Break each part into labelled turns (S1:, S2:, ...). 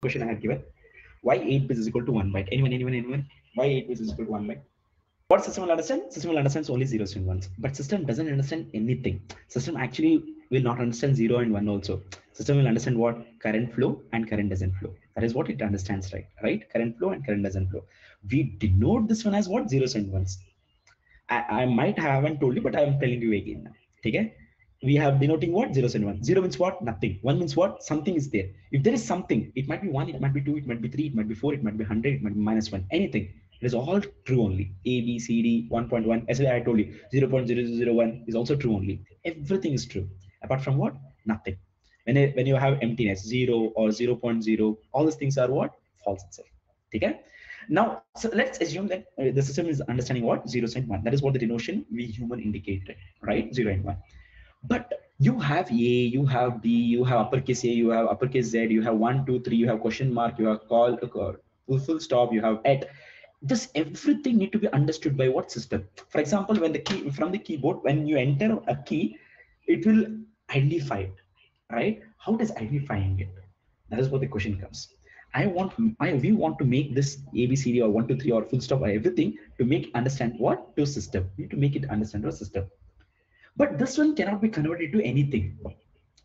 S1: question I had given. Why 8 bits is equal to 1 byte? Anyone, anyone, anyone? Why 8 bits is equal to 1 byte? What system will understand? System will understand only zeros and ones. But system doesn't understand anything. System actually will not understand 0 and 1 also. System will understand what? Current flow and current doesn't flow. That is what it understands, right? Right? Current flow and current doesn't flow. We denote this one as what? Zeros and ones. I, I might haven't told you, but I am telling you again. Okay? We have denoting what? Zeros and one zero means what? Nothing. One means what? Something is there. If there is something it might be one it might be two it might be three it might be four it might be 100 it might be minus one. Anything. It is all true only. A b c d 1.1 as i told you 0.0001 is also true only. Everything is true. Apart from what? Nothing. When, it, when you have emptiness 0 or 0.0 all these things are what? False itself. Okay? Now so let's assume that uh, the system is understanding what? 0 and one. That is what the denotation we human indicated right? Zero and one but you have a you have b you have uppercase a you have uppercase z you have one two three you have question mark you have call uh, full, full stop you have at. This everything need to be understood by what system? For example when the key from the keyboard when you enter a key it will identify it right? How does identifying it? That is what the question comes. I want i we want to make this abcd or one two three or full stop or everything to make understand what to system. We need to make it understand our system but this one cannot be converted to anything.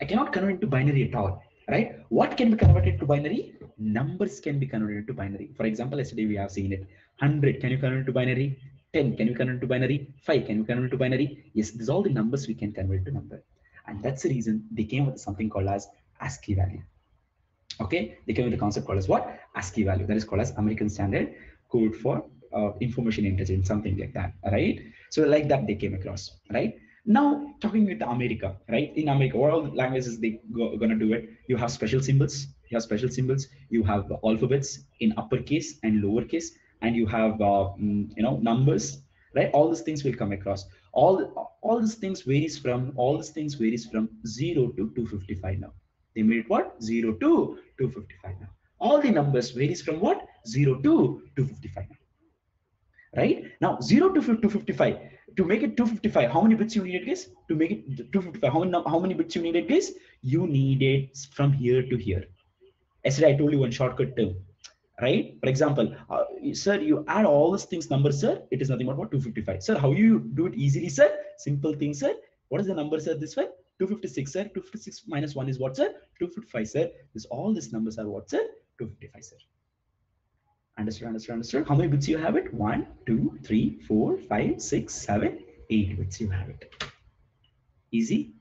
S1: I cannot convert it to binary at all, right? What can be converted to binary? Numbers can be converted to binary. For example, yesterday we have seen it. 100, can you convert to binary? 10, can you convert to binary? 5, can you convert to binary? Yes, these all the numbers we can convert to number. And that's the reason they came with something called as ASCII value. Okay, they came with the concept called as what? ASCII value. That is called as American Standard Code for uh, Information Intelligence, something like that, right? So like that they came across, right? Now, talking with America, right? In America, all languages they go, gonna do it? You have special symbols. You have special symbols. You have alphabets in uppercase and lowercase, and you have uh, mm, you know numbers, right? All these things will come across. All all these things varies from all these things varies from zero to 255 now. They made it what? Zero to 255 now. All the numbers varies from what? Zero to 255 now. Right? Now, zero to 255 to make it 255 how many bits you needed guys to make it 255 how many how many bits you needed guys you needed from here to here. Yesterday i told you one shortcut term right? For example uh, sir you add all these things numbers sir it is nothing but what? 255 sir how you do it easily sir? Simple thing sir. What is the number sir this way? 256 sir. 256 minus 1 is what sir? 255 sir. This all these numbers are what sir? 255 sir Understood, understood, understood. How many bits you have it? One, two, three, four, five, six, seven, eight bits you have it. Easy?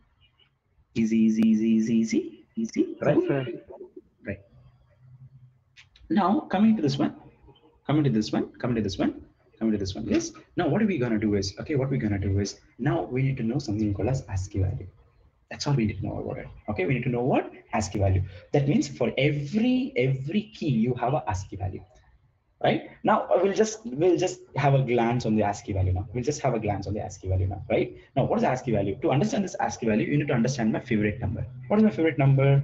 S1: Easy, easy, easy, easy, easy, easy, right? Right. Now, coming to this one, coming to this one, coming to this one, coming to this one. Yes. Now, what are we going to do is, okay, what we're going to do is, now we need to know something called as ASCII value. That's all we need to know about it. Okay, we need to know what ASCII value. That means for every every key, you have a ASCII value right? Now we'll just we'll just have a glance on the ascii value now. We'll just have a glance on the ascii value now right? Now what is ascii value? To understand this ascii value you need to understand my favorite number. What is my favorite number?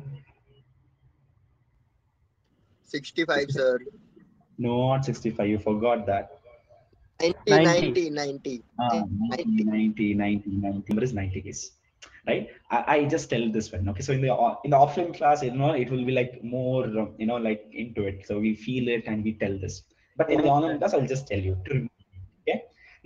S2: 65, sir.
S1: not 65 you forgot that.
S2: 90,
S3: 90.
S2: 90, 90.
S1: Ah, 90 90 90 90 number is 90 case right? I, I just tell this one okay so in the in the offline class you know it will be like more um, you know like into it. So we feel it and we tell this. But in the online class i'll just tell you to okay?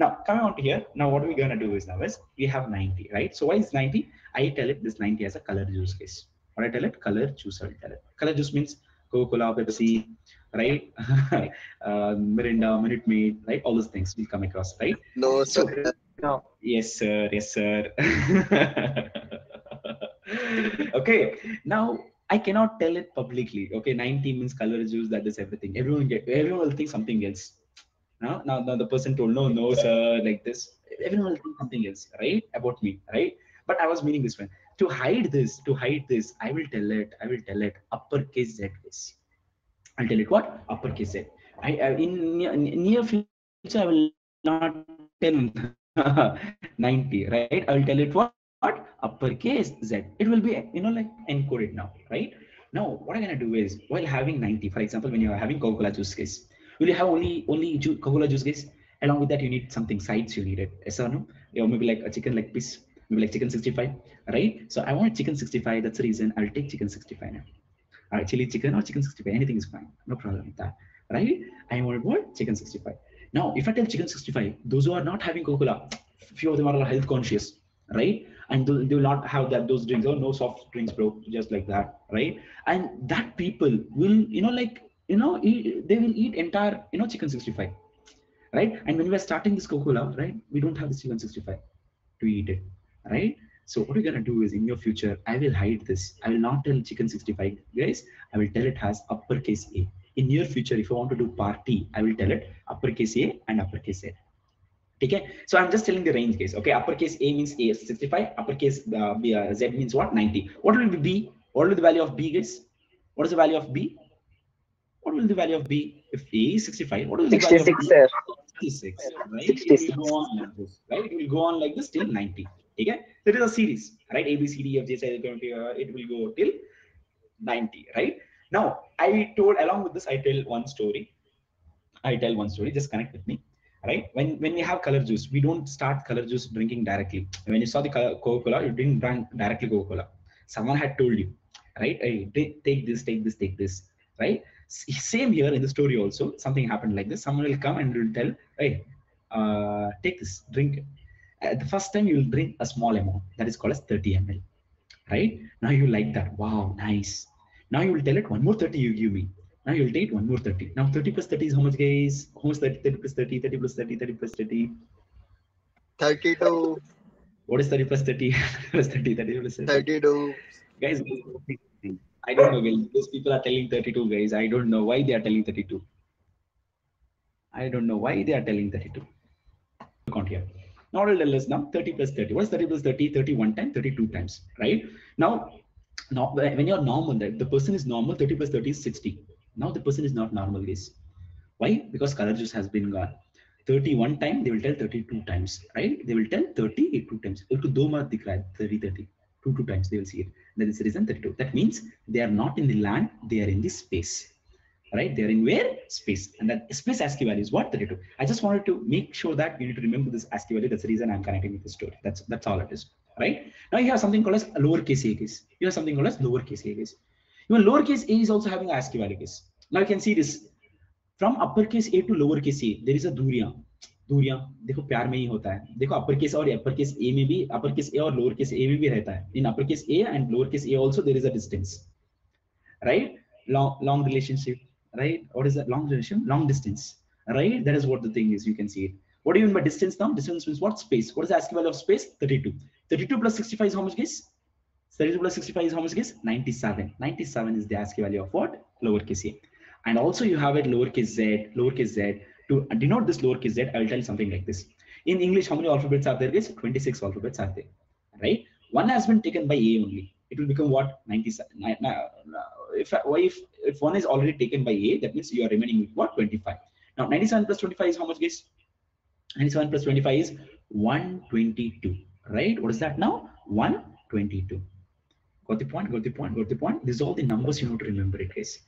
S1: Now coming on to here now what we're gonna do is now is we have 90 right? So why is 90 i tell it this 90 as a color juice case. What i tell it? Color juice i'll tell it. Color juice means coca-cola pepsi right? Uh, mirinda minute maid right? All those things we come across right?
S2: No,
S1: So-
S2: sir.
S3: No.
S1: Yes, sir. Yes, sir. okay. Now I cannot tell it publicly. Okay, 90 means color juice. That is everything. Everyone get. Everyone will think something else. Now, now, now the person told no, no, sir, like this. Everyone will think something else, right? About me, right? But I was meaning this one. To hide this, to hide this, I will tell it. I will tell it uppercase Z case. I'll tell it what uppercase Z. I, uh, I in near future I will not tell 90 right? I'll tell it what, uppercase z. It will be you know like encoded now right? Now what i'm to do is while having 90 for example when you're having coca-cola juice case will you have only only ju- coca-cola juice case? Along with that you need something sides you need it yes or no? Or maybe like a chicken leg piece maybe like chicken 65 right? So i want chicken 65 that's the reason i'll take chicken 65 now. Uh, chili chicken or chicken 65 anything is fine. No problem with that right? I want what? Chicken 65 now if i tell chicken 65 those who are not having coca-cola few of them are health conscious right? And they will not have that those drinks. Oh no soft drinks bro just like that right? And that people will you know like you know eat, they will eat entire you know chicken 65 right? And when we are starting this coca-cola right we don't have this chicken 65 to eat it right? So what we're gonna do is in your future i will hide this. I will not tell chicken 65 guys. I will tell it has uppercase a in near future if i want to do party i will tell it uppercase a and uppercase a Okay, so I'm just telling the range case. Okay, uppercase A means A 65, uppercase uh, B, uh, Z means what? 90. What will be B? What will the value of B, guys? What is the value of B? What will the value of B? If A is 65, what will the value of B?
S3: sir.
S1: 66, right? It
S3: 66.
S1: will go on like this, right? It will go on like this till 90. Okay, so it is a series, right? A, B, C, D, F, G, H, I, J, K, L, M, N, P, uh, it will go till 90, right? Now, I told along with this, I tell one story. I tell one story. Just connect with me, right? When when we have color juice, we don't start color juice drinking directly. When you saw the Coca-Cola, you didn't drink directly Coca-Cola. Someone had told you, right? Hey, take this, take this, take this, right? Same here in the story also. Something happened like this. Someone will come and will tell, hey, uh, take this, drink. it. At the first time, you will drink a small amount. That is called as 30 ml, right? Now you like that. Wow, nice. Now you will tell it one more 30 you give me. Now you'll take one more 30. Now 30 plus 30 is how much, guys? How much 30, 30 plus 30, 30 plus 30, 30 plus 30.
S2: 32,
S1: What is 30 plus 30? plus 30, 30 plus 30.
S2: 32,
S1: Guys, I don't know, guys. Those people are telling 32, guys. I don't know why they are telling 32. I don't know why they are telling 32. Count here. Now it'll tell us now 30 plus 30. What is 30 plus 30? 31 times, 32 times, right? Now, now when you're normal, right, the person is normal, 30 plus 30 is 60. Now the person is not normal, guys. Why? Because color juice has been gone. 31 time, they will tell 32 times, right? They will tell thirty two times. To do mar dikra 30 30. Two two times they will see it. That is the reason 32. That means they are not in the land, they are in the space. Right? They are in where? Space. And that space ASCII value is what? 32. I just wanted to make sure that you need to remember this ASCII value. That's the reason I'm connecting with this story. That's that's all it is Right? Now you have something called as a lowercase a case. You have something called as lowercase a case. Even lowercase a is also having a ASCII value case. Now you can see this. From uppercase a to lowercase a, there is a दूरियां दूरियां देखो प्यार में ही होता है देखो upper case और upper case ए में भी अपर केस ए और लोअर केस ए में भी रहता है इन upper case A and lower case A also there is a distance right long long relationship right what is that long relation long distance right that is what the thing is you can see it what do you mean by distance now distance means what space what is the ASCII value of space 32 32 plus 65 is how much guys? 32 plus 65 is how much guys? 97 97 is the ASCII value of what? lowercase a. And also you have it lowercase z lowercase z. To denote this lowercase z i will tell you something like this. In english how many alphabets are there guys? 26 alphabets are there right? One has been taken by a only. It will become what? 97 Ni- ni- uh, if uh, if if one is already taken by a that means you are remaining with what? 25 now 97 plus 25 is how much guys? 97 plus 25 is 122 right? What is that now? 122 got the point? Got the point? Got the point? These are all the numbers you know to remember it guys.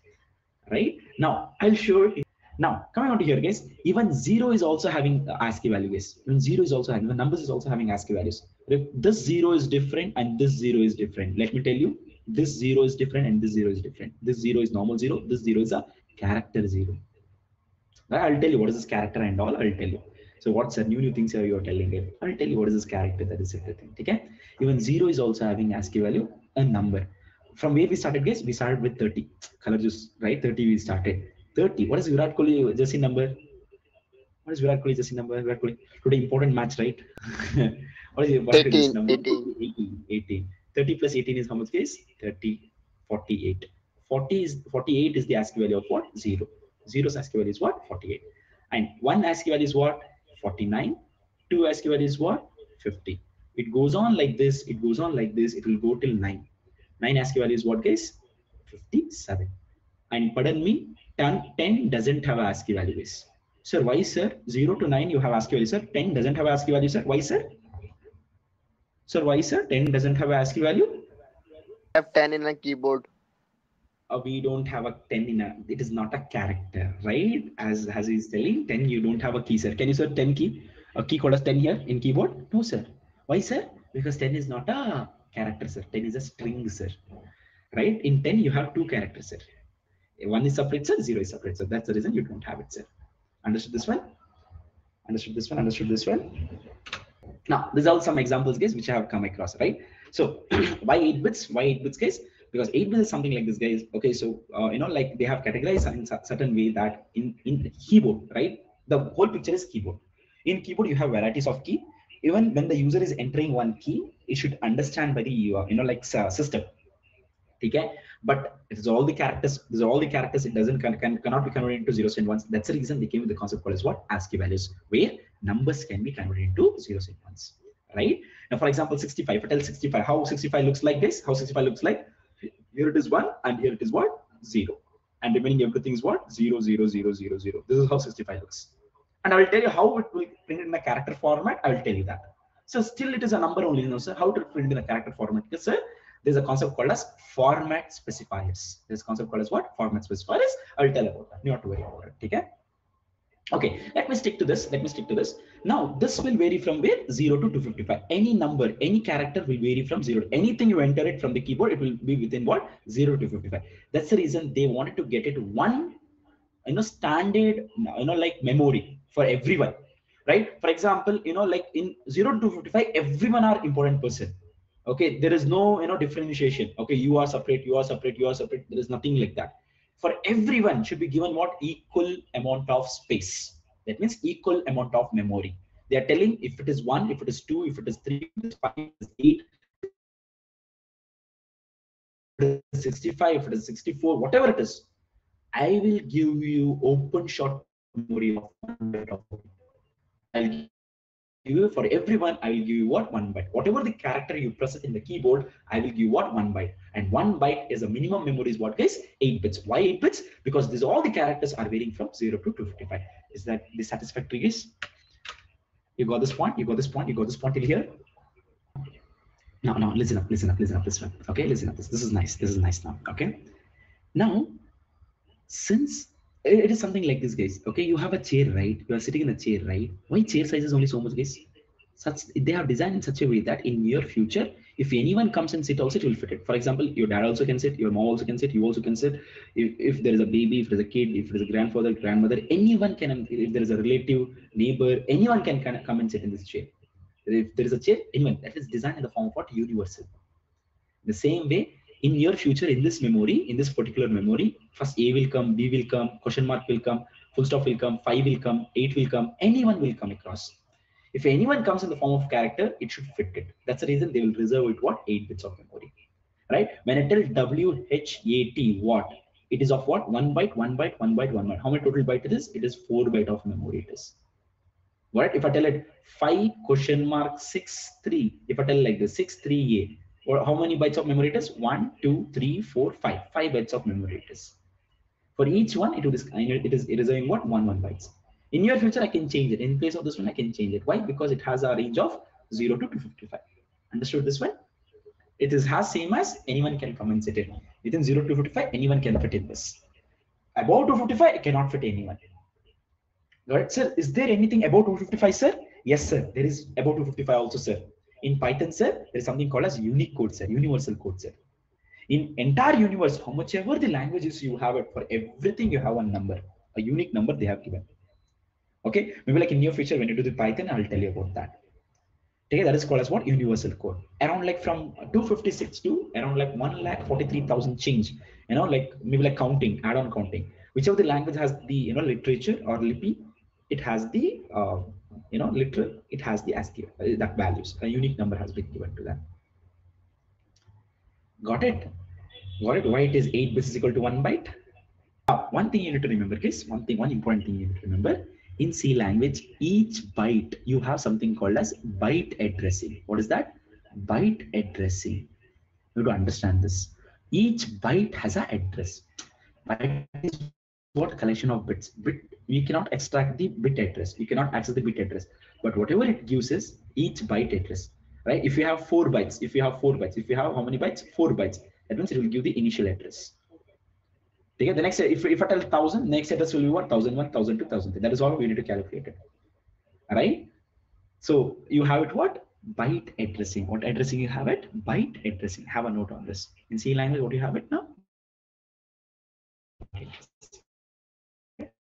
S1: Right? Now i'll show it now coming on to here guys even zero is also having ascii value guys. Even zero is also having the numbers is also having ascii values. This zero is different and this zero is different let me tell you this zero is different and this zero is different. This zero is normal zero this zero is a character zero. I'll tell you what is this character and all i'll tell you so what's the new new things are you are telling it? I'll tell you what is this character that is everything okay? Even zero is also having ascii value a number. From where we started guys we started with 30 color just right? 30 we started. 30 what is virat kohli jersey number? What is virat kohli jersey number? Virat kohli. Today important match right? What is your Virat Kohli's
S2: 18,
S1: number?
S2: 18.
S1: 18 18 30 plus 18 is how much guys? 30 48 40 is 48 is the ASCII value of what? zero. Zero's ASCII value is what? 48 and one ASCII value is what 49 two ASCII value is what? 50 it goes on like this it goes on like this it will go till 9 9 ASCII value is what guys? 57 and pardon me 10, 10 doesn't have ASCII value sir why sir? 0 to 9 you have ASCII value sir. 10 doesn't have ASCII value sir. Why sir? Sir why sir? 10 doesn't have ASCII value?
S2: Have 10 in a keyboard.
S1: Uh, we don't have a 10 in a it is not a character right as as he's telling 10 you don't have a key sir can you sir 10 key a key called as 10 here in keyboard no sir why sir because 10 is not a character sir 10 is a string sir right? In 10, you have two characters sir. One is separate cell, zero is separate cell. That's the reason you don't have it sir. Understood this one? Understood this one? Understood this one? Now, these are some examples, guys, which I have come across, right? So, why 8 bits? Why 8 bits, guys? Because 8 bits is something like this, guys. Okay, so, uh, you know, like they have categorized in a certain way that in, in keyboard, right? The whole picture is keyboard. In keyboard, you have varieties of key. Even when the user is entering one key, it should understand by the, uh, you know, like uh, system. Okay, but it is all the characters. These are all the characters. It doesn't can, can cannot be converted into zeros and ones. That's the reason they came with the concept called as what ASCII values, where numbers can be converted into zeros and ones. Right now, for example, 65. If I tell 65, how 65 looks like this? How 65 looks like? Here it is one, and here it is what zero, and remaining everything is what zero zero zero zero zero. This is how 65 looks. And I will tell you how it will print in a character format. I will tell you that. So still it is a number only, you know, sir. How to print in a character format? Because there's a concept called as format specifiers. A concept called as what? Format specifiers. I will tell about that. Not to worry about it. Okay. Okay, let me stick to this. Let me stick to this. Now, this will vary from where? 0 to 255. Any number, any character will vary from 0. Anything you enter it from the keyboard, it will be within what? 0 to 55. That's the reason they wanted to get it one, you know, standard, you know, like memory for everyone, right? For example, you know, like in 0 to 255, everyone are important person okay there is no you know differentiation okay you are separate you are separate you are separate there is nothing like that for everyone should be given what equal amount of space that means equal amount of memory. They are telling if it is one if it is two if it is three if it is five if it is eight if it is 65 if it is 64 whatever it is i will give you open short memory of I'll give for everyone i will give you what one byte. Whatever the character you press in the keyboard i will give you what one byte. And one byte is a minimum memory is what guys? Eight bits. Why eight bits? Because all the characters are varying from 0 to 255 is that the satisfactory guys? You got this point? You got this point? You got this point till here? Now now listen up listen up listen up this one. Okay listen up. This this is nice. This is nice now. Okay? Now since it is something like this guys. Okay you have a chair right? You are sitting in a chair right? Why chair size is only so much guys? Such they have designed in such a way that in your future if anyone comes and sit also it will fit it. For example your dad also can sit your mom also can sit you also can sit. If, if there is a baby if there is a kid if there is a grandfather grandmother anyone can if there is a relative neighbor anyone can, can come and sit in this chair. If there is a chair anyone that is designed in the form of what? Universal. The same way in your future in this memory in this particular memory first a will come b will come question mark will come full stop will come 5 will come 8 will come anyone will come across. If anyone comes in the form of character it should fit it. That's the reason they will reserve it what? 8 bits of memory. Right? When i tell w h a t what? It is of what? 1 byte 1 byte 1 byte 1 byte. How many total byte it is? It is 4 byte of memory it is. Right if i tell it 5 question mark 6 3 if i tell like this 6 3 a or how many bytes of memory it is? 1 2 3 4 5 5 bytes of memory it is. For each one it is it is it in what? 1 1 bytes. In your future i can change it. In place of this one i can change it. Why? Because it has a range of 0 to 255 understood this one? It is has same as anyone can sit in. Within 0 to 55 anyone can fit in this. Above 255 it cannot fit anyone. Right sir? Is there anything above 255 sir? Yes sir. There is above 255 also sir in python sir there is something called as Unicode sir universal code sir in entire universe how much ever the languages you have it for everything you have a number a unique number they have given. Okay? Maybe like in near future when you do the python i'll tell you about that. Okay? That is called as what? Universal code. Around like from 256 to around like 1 lakh 43000 change. You know like maybe like counting add-on counting. Whichever the language has the you know literature or lipi it has the uh, you know literal it has the ascii uh, that values a unique number has been given to that got it got it why it is 8 bits is equal to 1 byte now, one thing you need to remember is one thing one important thing you need to remember in C language, each byte you have something called as byte addressing. What is that? Byte addressing. You have to understand this. Each byte has an address. Byte is what collection of bits. Bit we cannot extract the bit address. We cannot access the bit address. But whatever it gives is each byte address. Right? If you have four bytes, if you have four bytes, if you have how many bytes? Four bytes. That means it will give the initial address. Okay, the next if, if I tell thousand, next address will be what thousand one, thousand two, thousand. That is all we need to calculate it. Right? So you have it what byte addressing. What addressing you have it? Byte addressing. Have a note on this. In C language, what do you have it now?